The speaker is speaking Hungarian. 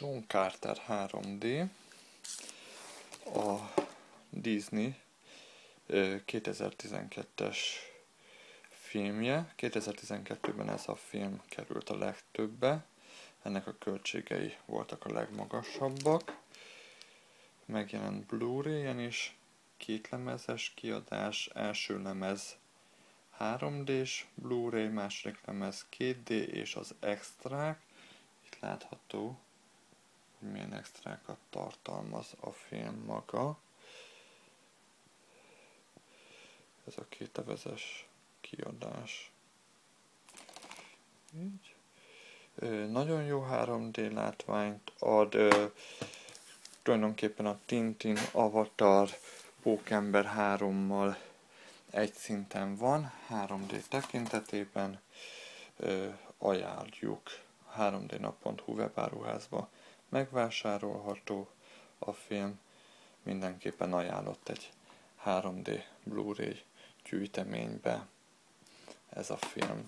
John Carter 3D, a Disney 2012-es filmje. 2012-ben ez a film került a legtöbbe, ennek a költségei voltak a legmagasabbak. Megjelent Blu-ray-en is, két lemezes kiadás, első lemez 3D-s Blu-ray, második lemez 2D és az extrák. Itt látható, milyen extrákat tartalmaz a film maga. Ez a két levezes kiadás. Így. Ö, nagyon jó 3D látványt ad, ö, tulajdonképpen a Tintin Avatar Pókember 3-mal egy szinten van, 3D tekintetében ö, ajánljuk 3dnap.hu webáruházba megvásárolható a film, mindenképpen ajánlott egy 3D Blu-ray gyűjteménybe ez a film.